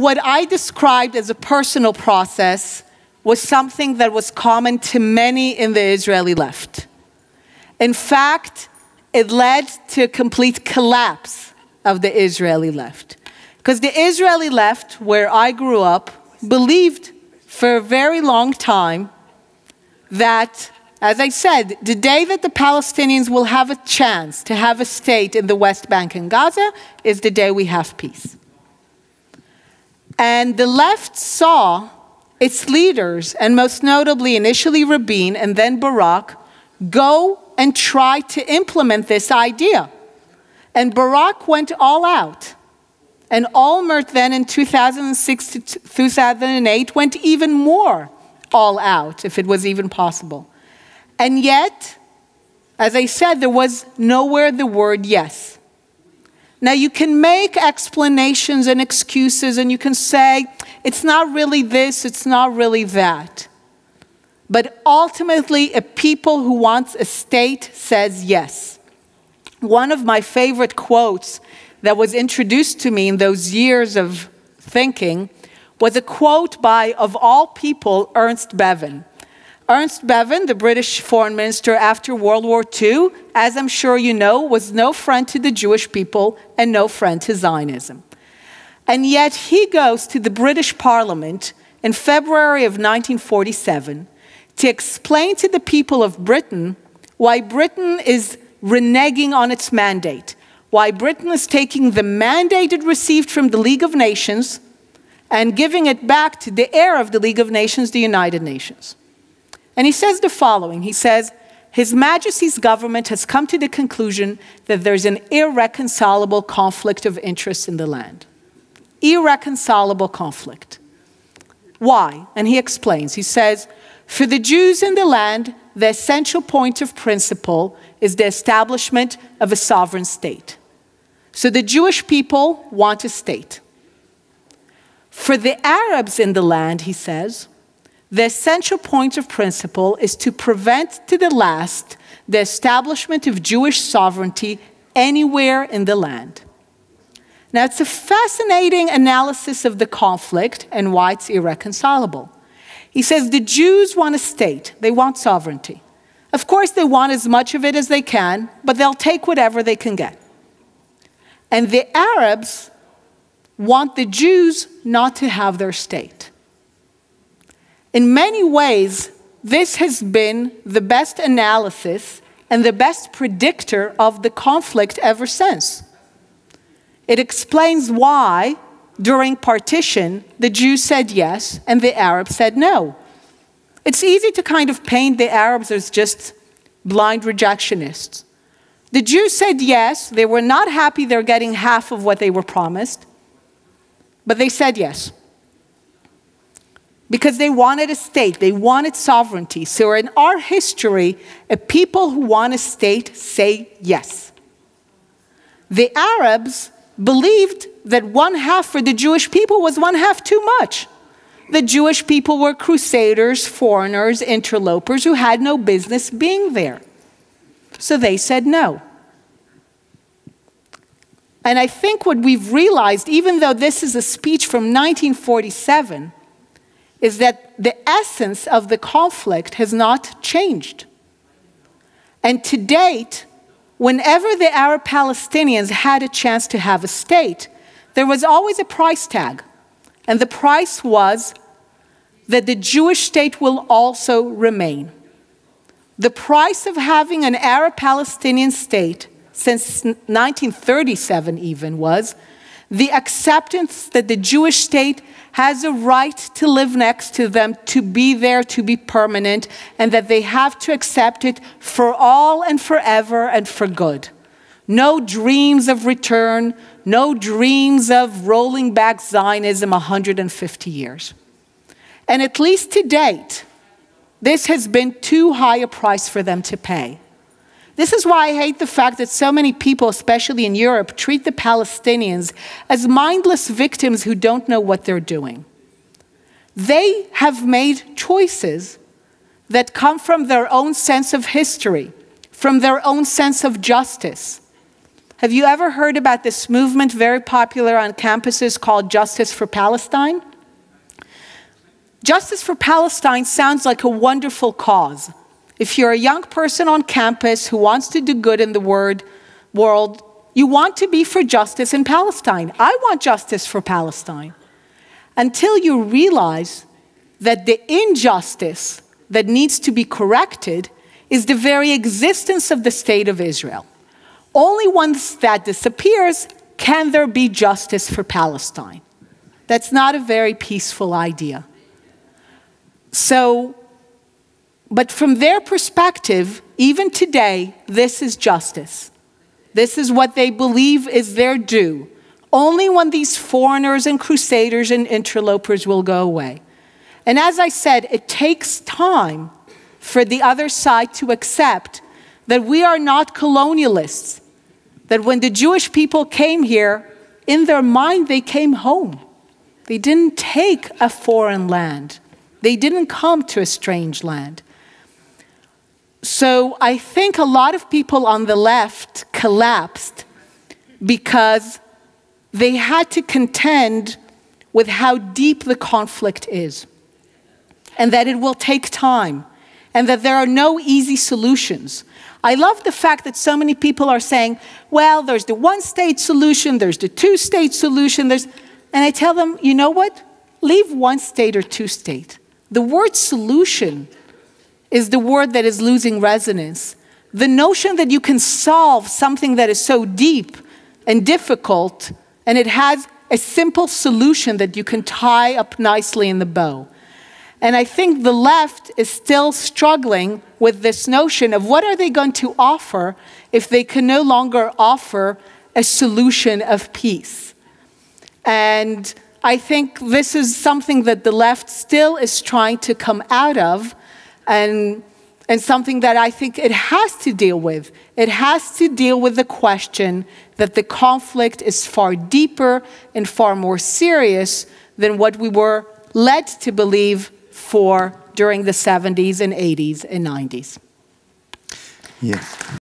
what I described as a personal process was something that was common to many in the Israeli left. In fact, it led to a complete collapse of the Israeli left. Because the Israeli left, where I grew up, believed for a very long time that, as I said, the day that the Palestinians will have a chance to have a state in the West Bank and Gaza is the day we have peace. And the left saw its leaders, and most notably initially Rabin and then Barak, go and try to implement this idea. And Barak went all out. And Olmert then in 2006 to 2008 went even more all out, if it was even possible. And yet, as I said, there was nowhere the word yes. Now, you can make explanations and excuses, and you can say, it's not really this, it's not really that. But ultimately, a people who wants a state says yes. One of my favorite quotes that was introduced to me in those years of thinking was a quote by, of all people, Ernest Bevin. Ernest Bevin, the British foreign minister after World War II, as I'm sure you know, was no friend to the Jewish people and no friend to Zionism. And yet he goes to the British Parliament in February of 1947 to explain to the people of Britain why Britain is reneging on its mandate, why Britain is taking the mandate it received from the League of Nations and giving it back to the heir of the League of Nations, the United Nations. And he says the following He says, His Majesty's government has come to the conclusion that there's an irreconcilable conflict of interest in the land. Irreconcilable conflict. Why? And he explains. He says, For the Jews in the land, the essential point of principle is the establishment of a sovereign state. So the Jewish people want a state. For the Arabs in the land, he says, the essential point of principle is to prevent to the last the establishment of Jewish sovereignty anywhere in the land. Now, it's a fascinating analysis of the conflict and why it's irreconcilable. He says the Jews want a state, they want sovereignty. Of course, they want as much of it as they can, but they'll take whatever they can get. And the Arabs want the Jews not to have their state. In many ways, this has been the best analysis and the best predictor of the conflict ever since. It explains why, during partition, the Jews said yes and the Arabs said no. It's easy to kind of paint the Arabs as just blind rejectionists. The Jews said yes, they were not happy they're getting half of what they were promised, but they said yes because they wanted a state, they wanted sovereignty. So, in our history, a people who want a state say yes. The Arabs believed that one half for the Jewish people was one half too much. The Jewish people were crusaders, foreigners, interlopers who had no business being there. So they said no. And I think what we've realized, even though this is a speech from 1947, is that the essence of the conflict has not changed. And to date, whenever the Arab Palestinians had a chance to have a state, there was always a price tag. And the price was that the Jewish state will also remain. The price of having an Arab Palestinian state since 1937 even was the acceptance that the Jewish state has a right to live next to them, to be there, to be permanent, and that they have to accept it for all and forever and for good. No dreams of return, no dreams of rolling back Zionism 150 years. And at least to date, this has been too high a price for them to pay. This is why I hate the fact that so many people, especially in Europe, treat the Palestinians as mindless victims who don't know what they're doing. They have made choices that come from their own sense of history, from their own sense of justice. Have you ever heard about this movement very popular on campuses called Justice for Palestine? Justice for Palestine sounds like a wonderful cause. If you're a young person on campus who wants to do good in the word, world, you want to be for justice in Palestine. I want justice for Palestine. Until you realize that the injustice that needs to be corrected is the very existence of the state of Israel. Only once that disappears can there be justice for Palestine. That's not a very peaceful idea. So, but from their perspective, even today, this is justice. This is what they believe is their due. Only when these foreigners and crusaders and interlopers will go away. And as I said, it takes time for the other side to accept that we are not colonialists. That when the Jewish people came here, in their mind, they came home. They didn't take a foreign land, they didn't come to a strange land. So I think a lot of people on the left collapsed because they had to contend with how deep the conflict is and that it will take time and that there are no easy solutions. I love the fact that so many people are saying, well, there's the one state solution, there's the two state solution, there's, and I tell them, you know what? Leave one state or two state. The word solution is the word that is losing resonance. The notion that you can solve something that is so deep and difficult, and it has a simple solution that you can tie up nicely in the bow. And I think the left is still struggling with this notion of what are they going to offer if they can no longer offer a solution of peace. And I think this is something that the left still is trying to come out of and, and something that I think it has to deal with. It has to deal with the question that the conflict is far deeper and far more serious than what we were led to believe for during the 70s and 80s and 90s. Yes.